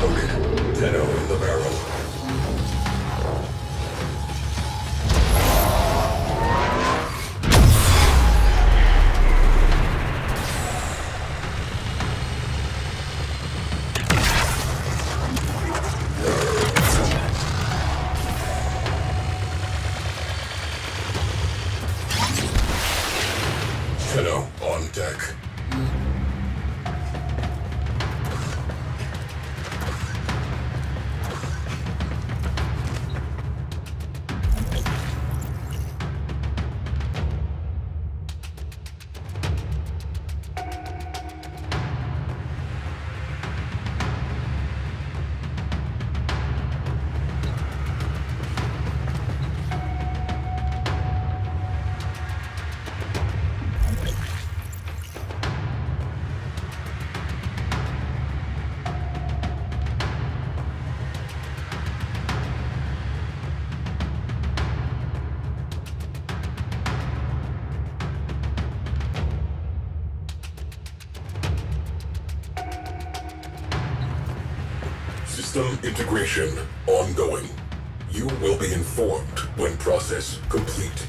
Loaded. Tenno in the barrel. Tenno on deck. System integration ongoing. You will be informed when process complete.